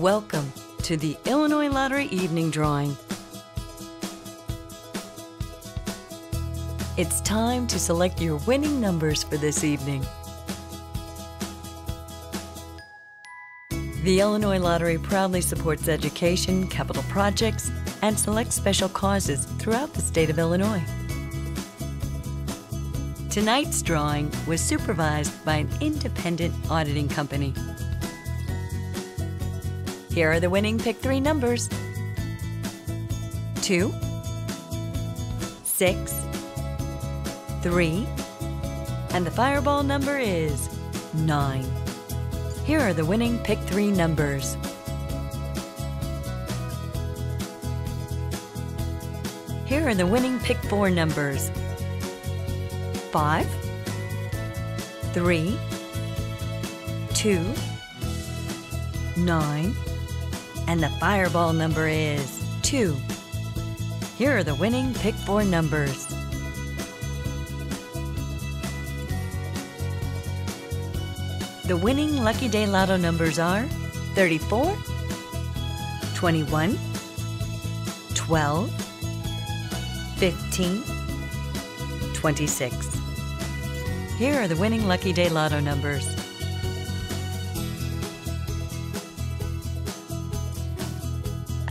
Welcome to the Illinois Lottery Evening Drawing. It's time to select your winning numbers for this evening. The Illinois Lottery proudly supports education, capital projects, and selects special causes throughout the state of Illinois. Tonight's drawing was supervised by an independent auditing company. Here are the winning pick three numbers. 2, 6, 3, and the fireball number is 9. Here are the winning pick three numbers. Here are the winning pick four numbers. 5, 3, 2, 9, and the fireball number is 2. Here are the winning pick four numbers. The winning Lucky Day Lotto numbers are 34, 21, 12, 15, 26. Here are the winning Lucky Day Lotto numbers.